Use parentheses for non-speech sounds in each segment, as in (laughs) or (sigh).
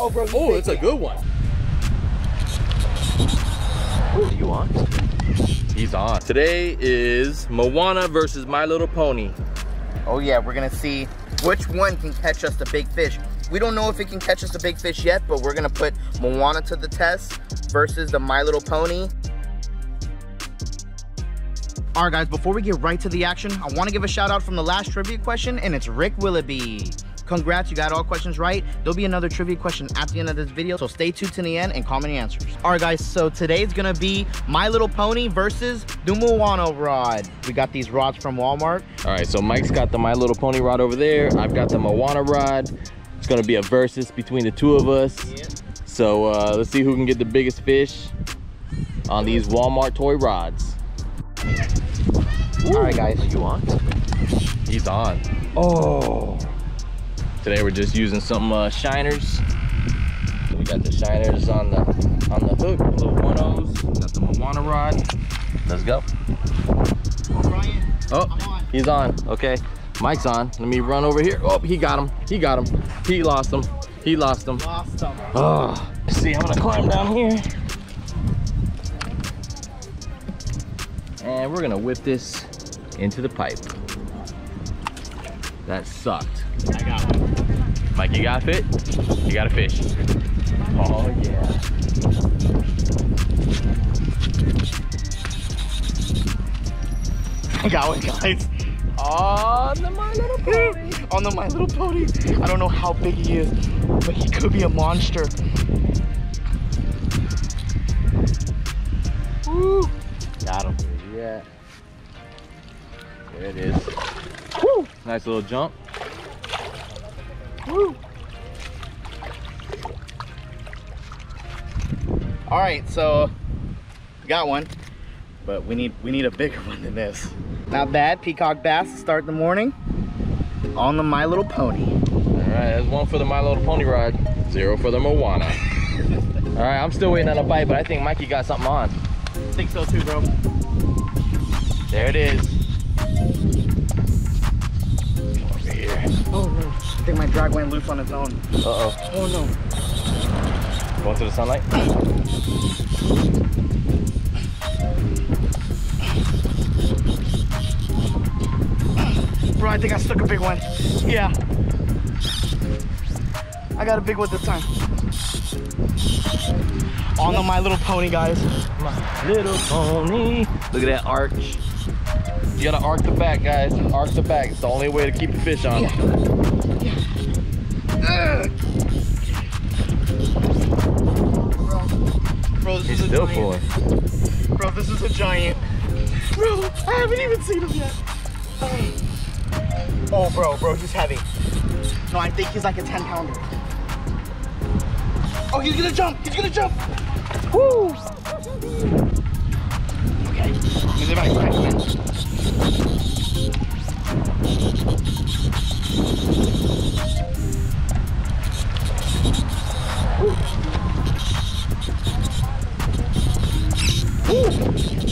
Oh, bro. Oh, it's a good one. Are you on? He's on. Today is Moana versus My Little Pony. Oh yeah, we're gonna see which one can catch us the big fish. We don't know if it can catch us the big fish yet, but we're gonna put Moana to the test versus the My Little Pony. All right, guys, before we get right to the action, I wanna give a shout out from the last trivia question, and it's Rick Willoughby. Congrats, you got all questions right. There'll be another trivia question at the end of this video, so stay tuned to the end and comment the answers. All right, guys, so today's gonna be My Little Pony versus the Moana rod. We got these rods from Walmart. All right, so Mike's got the My Little Pony rod over there. I've got the Moana rod. It's gonna be a versus between the two of us. Yeah. So uh, let's see who can get the biggest fish on these Walmart toy rods. All right, guys. You on? He's on. Oh. Today we're just using some uh, shiners. We got the shiners on the on the hook, little one O's. Got the Moana rod. Let's go. Bryan, Oh, on. he's on. Okay, Mike's on. Let me run over here. Oh, he got him. He got him. He lost him. He lost him. Lost them. Oh, let's see. I'm gonna climb down here. And we're gonna whip this into the pipe. That sucked. I got one. Mike, you got a fit? You got a fish. Oh yeah. I got one, guys. On the My Little Pony. On the My Little Pony. I don't know how big he is, but he could be a monster. Woo. Got him. Yeah. There it is. Woo! Nice little jump. Woo. All right, so got one, but we need we need a bigger (laughs) one than this. Not bad. Peacock bass to start the morning on the My Little Pony. All right, that's one for the My Little Pony ride, zero for the Moana. (laughs) All right, I'm still waiting on a bite, but I think Mikey got something on. I think so too, bro. There it is. Oh no, I think my drag went loose on its own. Uh-oh. Oh no. Going to the sunlight? Bro, I think I stuck a big one. Yeah. I got a big one this time. On the My Little Pony, guys. My little pony. Look at that arch. You gotta arc the back, guys. Arc the back. It's the only way to keep the fish on. Ugh. Bro, bro, this He's is a still giant. pulling. Bro, this is a giant. Bro, I haven't even seen him yet. Oh, bro, bro, he's heavy. No, I think he's like a 10 pounder. Oh, he's gonna jump. He's gonna jump. Woo!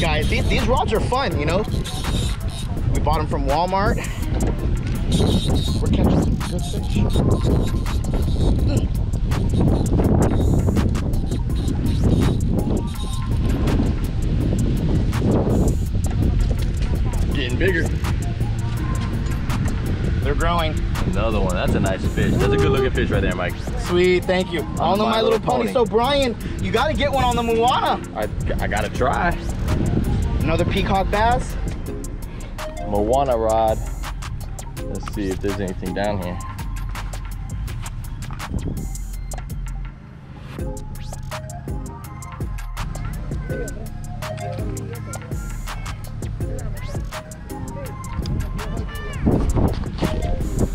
Guys, these, these rods are fun, you know? We bought them from Walmart. We're catching some good fish. Hmm. Getting bigger. They're growing. Another one. That's a nice fish. That's a good looking fish right there, Mike. Sweet, thank you. On the My, Little, Pony. So Bryan, you gotta get one on the Moana. I, I gotta try. Another peacock bass. Moana rod. Let's see if there's anything down here.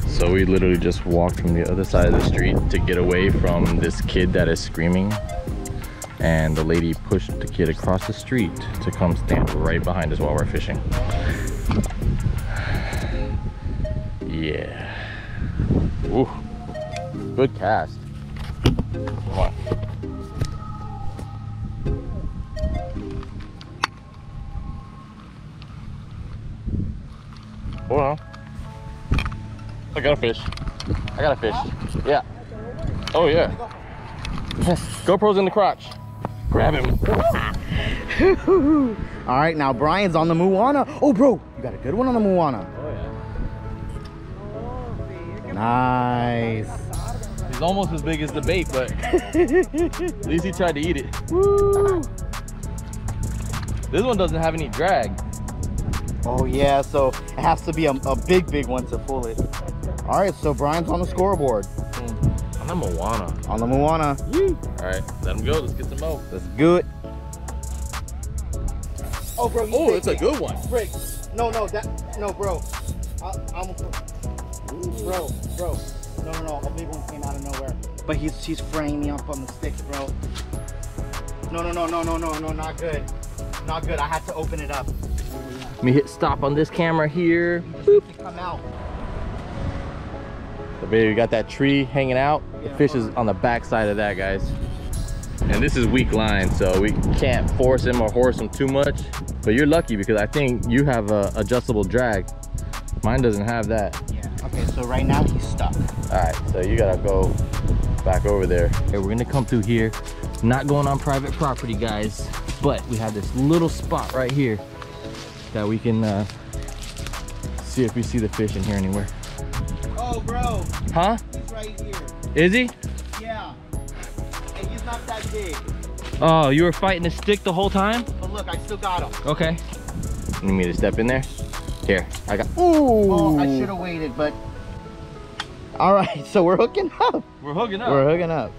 So we literally just walked from the other side of the street to get away from this kid that is screaming. And the lady pushed the kid across the street to come stand right behind us while we're fishing. Yeah. Ooh. Good cast. Come on. Hold on. I got a fish. I got a fish. Yeah. Oh yeah. (laughs) GoPro's in the crotch. Grab him. (laughs) All right, now Bryan's on the Moana. Oh, bro, you got a good one on the Moana. Oh yeah. Nice. He's almost as big as the bait, but (laughs) at least he tried to eat it. Woo. This one doesn't have any drag. Oh yeah, so it has to be a, a big, big one to pull it. All right, so Bryan's on the scoreboard the Moana. on the Moana. All right, let him go. Let's get some more. That's good. Oh, bro. Oh, it's a good one. Frick. No, no, that, no, bro. I, I'm, bro, bro. No, no, no, a big one came out of nowhere. But he's, he's fraying me up on the sticks, bro. No, no, no, no, no, no, no, not good. Not good. I had to open it up. Let me hit stop on this camera here. Boop. Come out. So baby, we got that tree hanging out. The fish is on the back side of that, guys. And this is weak line, so we can't force him or horse him too much. But you're lucky because I think you have a adjustable drag. Mine doesn't have that. Yeah. Okay, so right now he's stuck. All right, so you gotta go back over there. Okay, we're gonna come through here. Not going on private property, guys, but we have this little spot right here that we can uh, see if we see the fish in here anywhere. Oh, bro. Huh? He's right here. Is he? Yeah. And he's not that big. Oh, you were fighting the stick the whole time? But look, I still got him. Okay. You need me to step in there? Here, I got. Ooh. Oh, I should have waited, but. All right, so we're hooking up. We're hooking up. We're hooking up.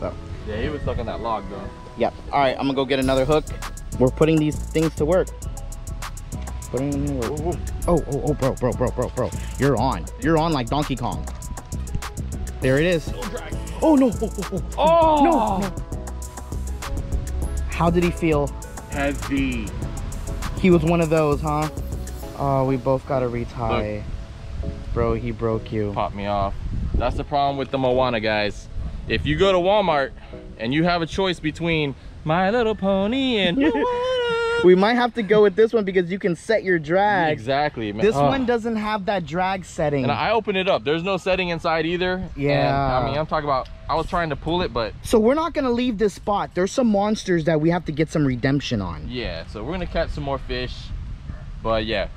So. Yeah, he was stuck on that log though. Yep. All right, I'm gonna go get another hook. We're putting these things to work. Putting them to work. Oh, oh, oh, bro, bro, bro, bro, bro. You're on. You're on like Donkey Kong. There it is. Oh no! Oh, oh, oh. Oh! No, no. How did he feel? Heavy. He was one of those, huh? Oh, we both gotta retie. Bro, he broke you. Pop me off. That's the problem with the Moana, guys. If you go to Walmart and you have a choice between My Little Pony and (laughs) Moana. (laughs) We might have to go with this one because you can set your drag. Exactly, man. This Oh. one doesn't have that drag setting. And I opened it up. There's no setting inside either. And, Yeah. I mean, I'm talking about, I was trying to pull it, but So we're not gonna leave this spot. There's some monsters that we have to get some redemption on. yeah. So we're going to catch some more fish. But yeah,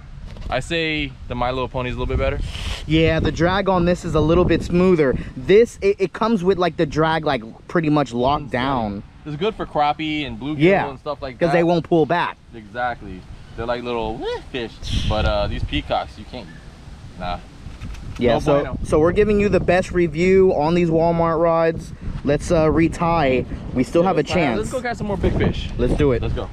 I say the My Little Pony is a little bit better. Yeah, the drag on this is a little bit smoother. This, it, it comes with like the drag like pretty much locked down. It's good for crappie and bluegill Yeah, and stuff like that. Because they won't pull back. Exactly. They're like little eh, fish. But uh, these peacocks, you can't. Nah. Yeah, No so bueno. so we're giving you the best review on these Walmart rods. Let's uh retie. We still have a chance. Let's go catch some more big fish. Let's do it. Let's go.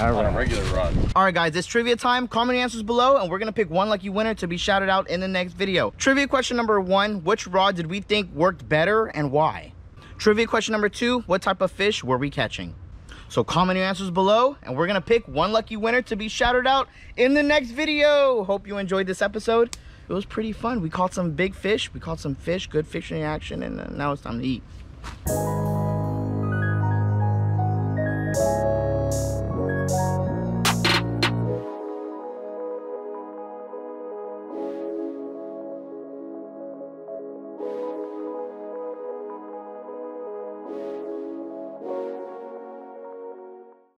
All a regular rod. All right, guys, it's trivia time. Comment answers below, and we're gonna pick one lucky winner to be shouted out in the next video. Trivia question number one: Which rod did we think worked better, and why? Trivia question number two: What type of fish were we catching? So comment your answers below, and we're gonna pick one lucky winner to be shouted out in the next video. Hope you enjoyed this episode. It was pretty fun. We caught some big fish. We caught some fish, good fishing action, and uh, now it's time to eat.